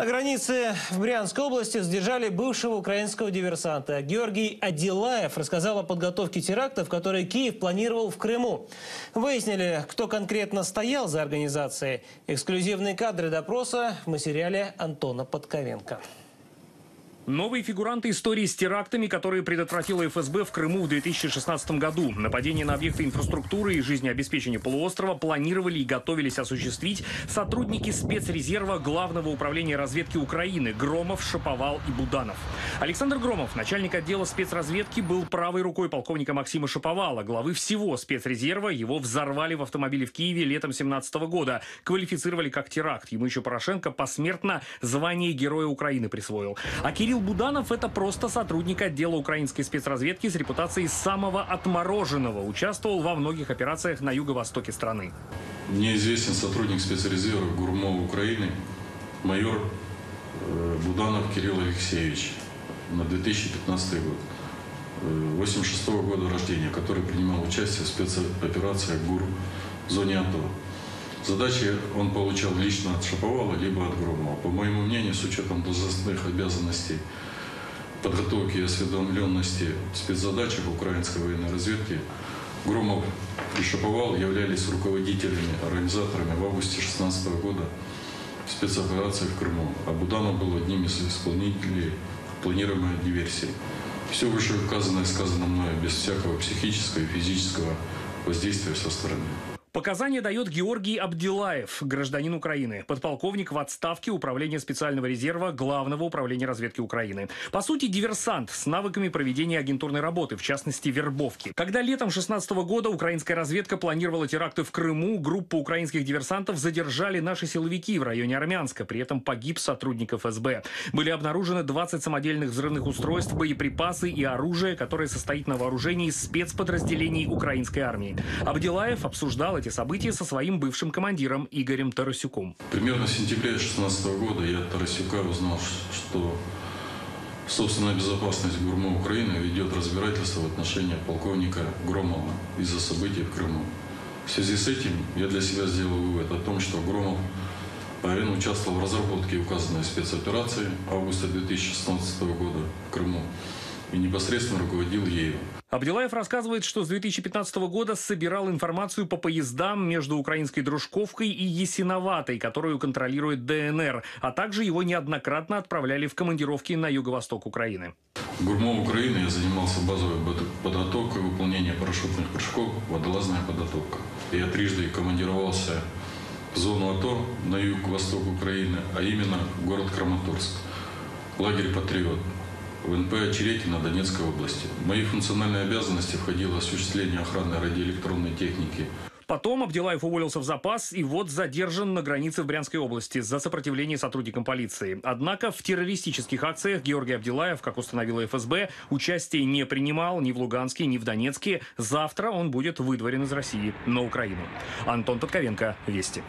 На границе в Брянской области задержали бывшего украинского диверсанта. Георгий Адилаев рассказал о подготовке терактов, которые Киев планировал в Крыму. Выяснили, кто конкретно стоял за организацией. Эксклюзивные кадры допроса в материале Антона Подковенко. Новые фигуранты истории с терактами, которые предотвратила ФСБ в Крыму в 2016 году. Нападение на объекты инфраструктуры и жизнеобеспечения полуострова планировали и готовились осуществить сотрудники спецрезерва Главного управления разведки Украины Громов, Шаповал и Буданов. Александр Громов, начальник отдела спецразведки, был правой рукой полковника Максима Шаповала, главы всего спецрезерва. Его взорвали в автомобиле в Киеве летом 2017 года. Квалифицировали как теракт. Ему еще Порошенко посмертно звание Героя Украины присвоил. А Кирилл Михаил Буданов – это просто сотрудник отдела украинской спецразведки с репутацией самого отмороженного. Участвовал во многих операциях на юго-востоке страны. Мне известен сотрудник спецрезерва ГУРМО Украины, майор э, Буданов Кирилл Алексеевич на 2015 год. 86 -го года рождения, который принимал участие в спецоперациях ГУР в зоне АТО. Задачи он получал лично от Шаповала, либо от Громова. По моему мнению, с учетом должностных обязанностей подготовки и осведомленности в спецзадачах украинской военной разведки, Громов и Шаповал являлись руководителями, организаторами в августе 2016 года спецоперации в Крыму, а Буданов был одним из исполнителей планируемой диверсии. Все вышеуказанное сказано мною без всякого психического и физического воздействия со стороны. Показания дает Георгий Абдилаев, гражданин Украины, подполковник в отставке Управления специального резерва Главного управления разведки Украины. По сути, диверсант с навыками проведения агентурной работы, в частности, вербовки. Когда летом 16 года украинская разведка планировала теракты в Крыму, группу украинских диверсантов задержали наши силовики в районе Армянска. При этом погиб сотрудник ФСБ. Были обнаружены 20 самодельных взрывных устройств, боеприпасы и оружие, которое состоит на вооружении спецподразделений украинской армии. Абдилаев обсуждал эти события со своим бывшим командиром Игорем Тарасюком. Примерно в сентябре 2016 года я от Тарасюка узнал, что собственная безопасность ГУРМО Украины ведет разбирательство в отношении полковника Громова из-за событий в Крыму. В связи с этим я для себя сделал вывод о том, что Громов наверное, участвовал в разработке указанной спецоперации августа 2016 года в Крыму и непосредственно руководил ею. Абдилаев рассказывает, что с 2015 года собирал информацию по поездам между украинской Дружковкой и Ясиноватой, которую контролирует ДНР, а также его неоднократно отправляли в командировки на юго-восток Украины. Гурмом Украины я занимался базовой подготовкой, выполнением парашютных прыжков, водолазная подготовка. Я трижды командировался в зону АТО на юг-восток Украины, а именно в город Краматорск, лагерь «Патриот», в НП Очеретина Донецкой области. В мои функциональные обязанности входило осуществление охраны радиоэлектронной техники. Потом Абдилаев уволился в запас и вот задержан на границе в Брянской области за сопротивление сотрудникам полиции. Однако в террористических акциях Георгий Абдилаев, как установила ФСБ, участие не принимал ни в Луганске, ни в Донецке. Завтра он будет выдворен из России на Украину. Антон Подковенко, Вести.